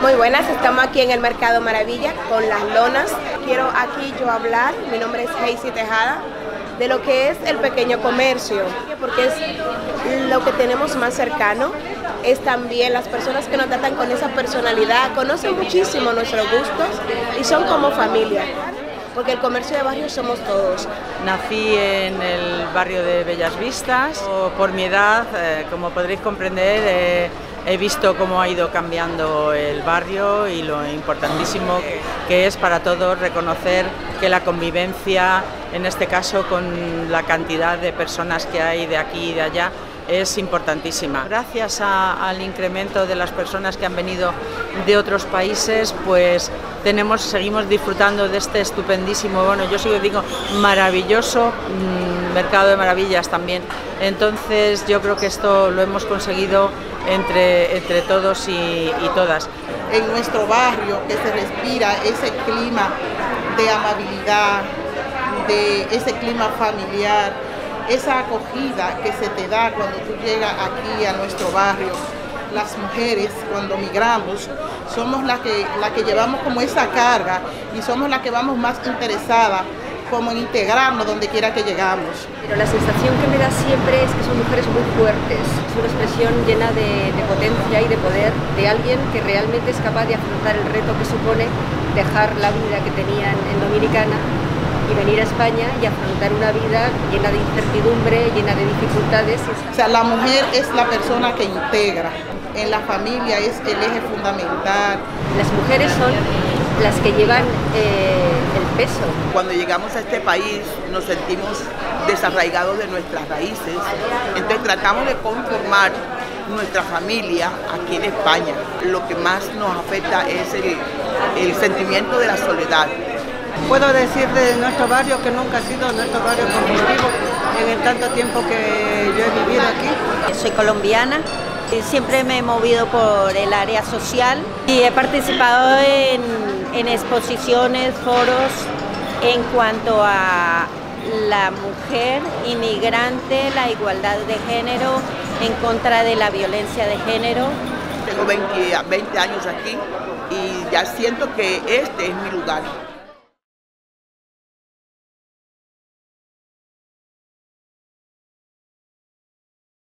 Muy buenas, estamos aquí en el Mercado Maravilla con las lonas. Quiero aquí yo hablar, mi nombre es Heisy Tejada, de lo que es el pequeño comercio, porque es lo que tenemos más cercano, es también las personas que nos tratan con esa personalidad, conocen muchísimo nuestros gustos y son como familia porque el comercio de barrio somos todos. Nací en el barrio de Bellas Vistas, por mi edad, eh, como podréis comprender, eh, he visto cómo ha ido cambiando el barrio y lo importantísimo que es para todos reconocer que la convivencia, en este caso con la cantidad de personas que hay de aquí y de allá, es importantísima. Gracias al incremento de las personas que han venido de otros países, pues tenemos, seguimos disfrutando de este estupendísimo, bueno, yo sigo digo, maravilloso mm, mercado de maravillas también. Entonces yo creo que esto lo hemos conseguido entre, entre todos y, y todas. En nuestro barrio que se respira ese clima de amabilidad, de ese clima familiar, esa acogida que se te da cuando tú llegas aquí a nuestro barrio. Las mujeres cuando migramos somos las que, la que llevamos como esa carga y somos las que vamos más interesadas como en integrarnos donde quiera que llegamos. Pero la sensación que me da siempre es que son mujeres muy fuertes, es una expresión llena de, de, potencia y de poder de alguien que realmente es capaz de afrontar el reto que supone dejar la vida que tenían en Dominicana y venir a España y afrontar una vida llena de incertidumbre, llena de dificultades. O sea, la mujer es la persona que integra, en la familia es el eje fundamental. Las mujeres son las que llevan eh, el peso. Cuando llegamos a este país nos sentimos desarraigados de nuestras raíces, entonces tratamos de conformar nuestra familia aquí en España. Lo que más nos afecta es el, el sentimiento de la soledad, Puedo decir de nuestro barrio que nunca ha sido nuestro barrio conflictivo en el tanto tiempo que yo he vivido aquí. Soy colombiana, y siempre me he movido por el área social y he participado en, en exposiciones, foros en cuanto a la mujer inmigrante, la igualdad de género, en contra de la violencia de género. Tengo 20, 20 años aquí y ya siento que este es mi lugar.